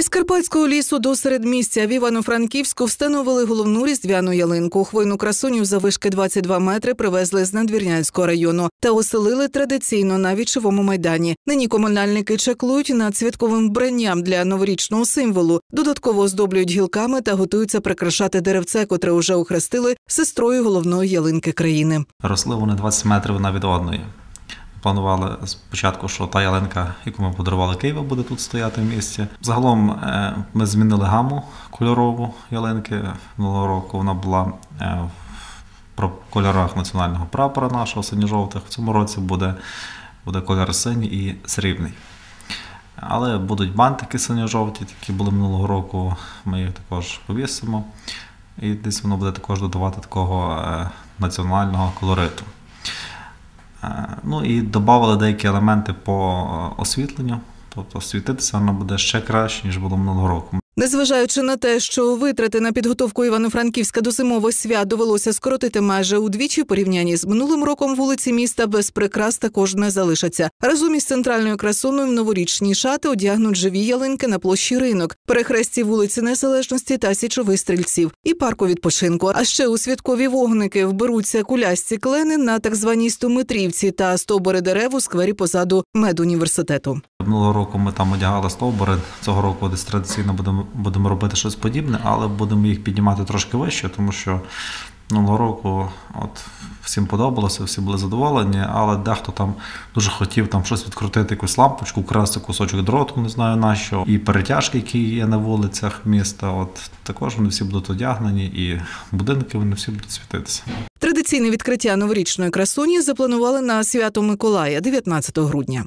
Із Карпатського лісу до середмістя в Івано-Франківську встановили головну різдвяну ялинку. Хвойну красуню завишки 22 метри привезли з надвірнянського району та оселили традиційно на вічовому майдані. Нині комунальники чеклують над святковим вбранням для новорічного символу. Додатково оздоблюють гілками та готуються прикрашати деревце, котре уже охрестили сестрою головної ялинки країни. Росли вони 20 метрів одна від одної. Планували спочатку, що та ялинка, яку ми подарували Києву, буде тут стояти в місті. Загалом е, ми змінили гаму кольорову ялинки. Минулого року вона була е, в кольорах національного прапора нашого синьо-жовтих. В цьому році буде, буде кольор синій і срібний. Але будуть бантики синьо-жовті, які були минулого року. Ми їх також повісимо. І десь воно буде також додавати такого е, національного колориту. Ну і додали деякі елементи по е, освітленню. Тобто світитися воно буде ще краще, ніж було минулого року. Незважаючи на те, що витрати на підготовку Івано-Франківська до зимових свят довелося скоротити майже удвічі порівнянні з минулим роком, вулиці міста без прикрас також не залишаться. Разом із центральною красуною в новорічні шати одягнуть живі ялинки на площі ринок, перехресті вулиці Незалежності та січових стрільців і парку відпочинку. А ще у святкові вогники вберуться кулясті клени на так званій стометрівці та стовбури дерев у сквері позаду медуніверситету. Минулого року ми там одягали стовбури. Цього року десь традиційно будемо, будемо робити щось подібне, але будемо їх піднімати трошки вище, тому що минулого року от, всім подобалося, всі були задоволені, але дехто там дуже хотів там щось відкрутити, якусь лампочку, вкрасти кусочок дроту, не знаю на що, і перетяжки, які є на вулицях міста. От також вони всі будуть одягнені, і будинки вони всі будуть світитися. Традиційне відкриття новорічної красуні запланували на свято Миколая 19 грудня.